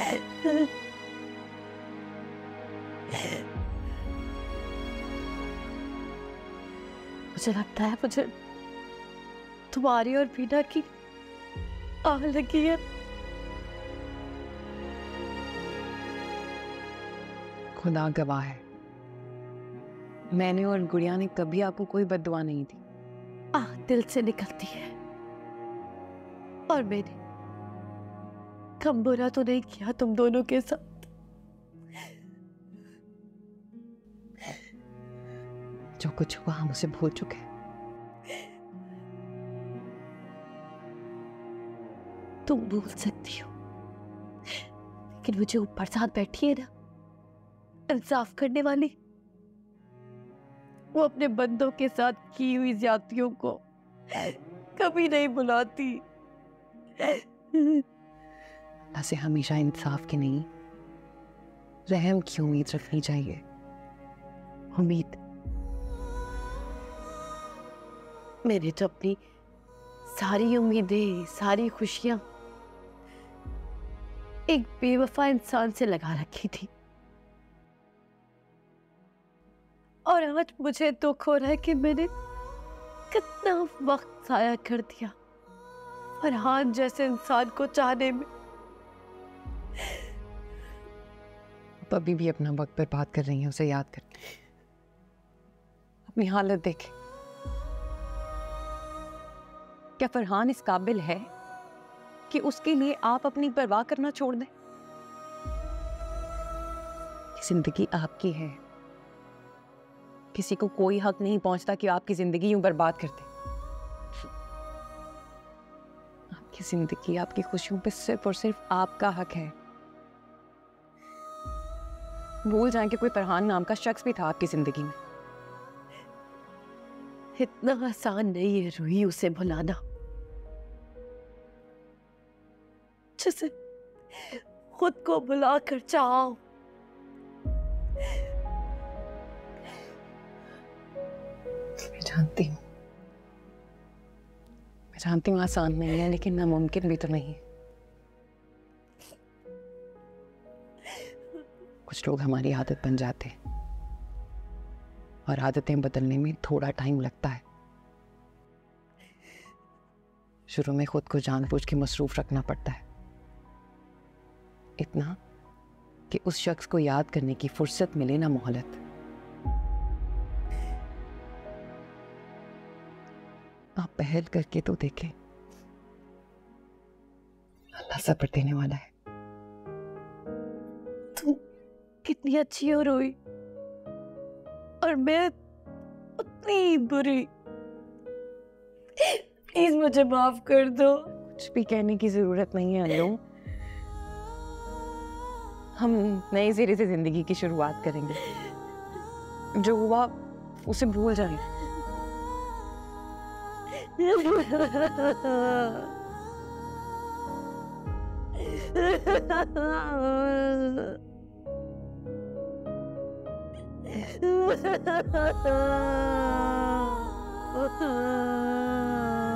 मुझे लगता है मुझे तुम्हारी और बीना की आग लगी है। खुदा गवाह है। मैंने और गुड़िया ने कभी आपको कोई बददुआ नहीं दी। आग दिल से निकलती है। और मैंने कम बुरा तो नहीं किया तुम दोनों के साथ। जो कुछ हुआ हम उसे भूल चुके हैं। तुम भूल सकती हो। लेकिन मुझे ऊपर साथ बैठी है ना इंसाफ करने वाली वो अपने बंदों के साथ की हुई ज्यादतियों को कभी नहीं बुलाती अल्लाह से हमेशा इंसाफ की नहीं। रहम की उम्मीद रखनी चाहिए। उम्मीद। मैंने तो अपनी सारी उम्मीदें, सारी खुशियाँ एक बेवफा इंसान से लगा रखी थी। और आज मुझे दुख हो रहा है कि मैंने कितना वक्त जाया कर दिया। फरहान जैसे इंसान को चाहने में। आप अभी भी अपना वक्त पर बात कर रही हैं, उसे याद कर। अपनी हालत देखें। क्या फरहान इस काबिल है कि उसके लिए आप अपनी परवाह करना छोड़ दें? ज़िंदगी आपकी है। किसी को कोई हक नहीं पहुँचता कि आपकी ज़िंदगी यूँ बर्बाद कर दे। आपकी ज़िंदगी आपकी खुशियों पे सिर्फ़ और सिर्फ़ आपका हक है। भूल जाएँ कि कोई फरहान नाम का शख्स भी था आपकी ज़िंदगी में। इतना आसान नहीं है रूही उसे भुलाना। जैसे खुद को भुला कर चाहो। मैं जानती हूँ। मैं जानती हूँ आसान नहीं है लेकिन नामुमकिन भी तो नहीं कुछ लोग हमारी आदत बन जाते हैं। और आदतें बदलने में थोड़ा टाइम लगता है। शुरू में खुद को जानबूझ के मसरूफ रखना पड़ता है। इतना कि उस शख्स को याद करने की फुर्सत मिले ना मोहलत। आप पहल करके तो देखें। अल्लाह सब्र देने वाला है। कितनी अच्छी हो रोई। और मैं उतनी बुरी। प्लीज़ मुझे माफ़ कर दो। कुछ भी कहने की ज़रूरत नहीं है, अनु। हम नए सिरे से ज़िंदगी की शुरुआत करेंगे। जो हुआ, उसे भूल जाएँ। ああ。